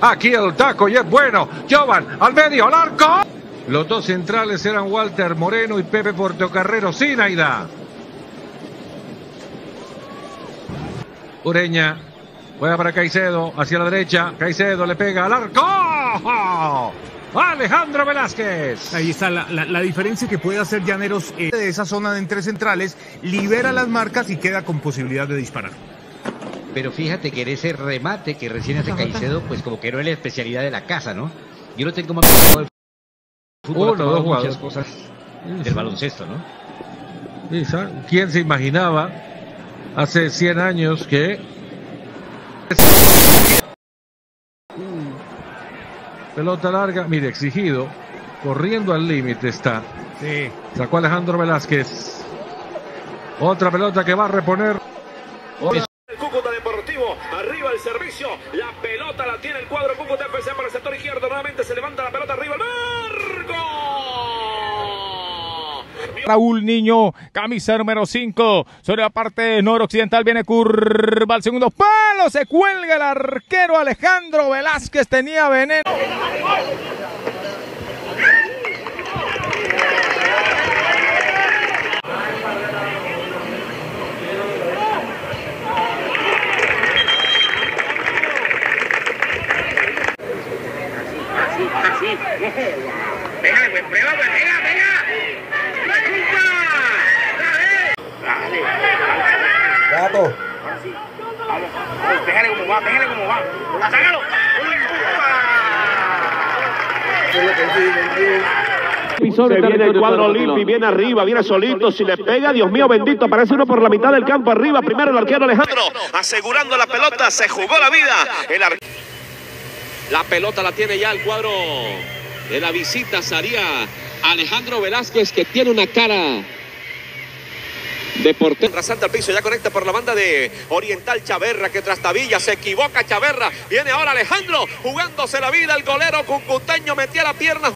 Aquí el taco y es bueno. Jovan al medio, al arco. Los dos centrales eran Walter Moreno y Pepe Portocarrero. Sinaida. Ureña. Juega para Caicedo. Hacia la derecha. Caicedo le pega al arco. Alejandro Velázquez. Ahí está la, diferencia que puede hacer Llaneros eh, de esa zona de entre centrales, libera las marcas y queda con posibilidad de disparar. Pero fíjate que en ese remate que recién hace Caicedo, pues como que no es la especialidad de la casa, ¿no? Yo lo tengo más el fútbol, Uno, dos muchas cosas del baloncesto, ¿no? ¿Quién se imaginaba hace 100 años que pelota larga, mire, exigido, corriendo al límite está. Sí. Sacó Alejandro Velázquez. Otra pelota que va a reponer. Hola. Arriba el servicio, la pelota la tiene el cuadro Cúcuta FC para el sector izquierdo, nuevamente se levanta la pelota arriba, ¡Marco! Raúl Niño, camisa número 5. Sobre la parte noroccidental viene curva al segundo palo. Se cuelga el arquero Alejandro Velázquez. Tenía veneno. Pégale, pues, prueba, pues, pega, pega. Dale. Gato. Vamos, pégale como va, pégale como va. ¡Sácalo! Se viene el cuadro Olimpia, viene arriba, viene solito, si le pega, Dios mío bendito, aparece uno por la mitad del campo arriba, primero el arquero Alejandro. Asegurando la pelota, se jugó la vida. El ar... La pelota la tiene ya el cuadro de la visita, sería Alejandro Velázquez, que tiene una cara de portero. Rasante al piso, ya conecta por la banda de Oriental Chaverra, que trastabilla, se equivoca Chaverra. Viene ahora Alejandro, jugándose la vida, el golero cucuteño metía la pierna.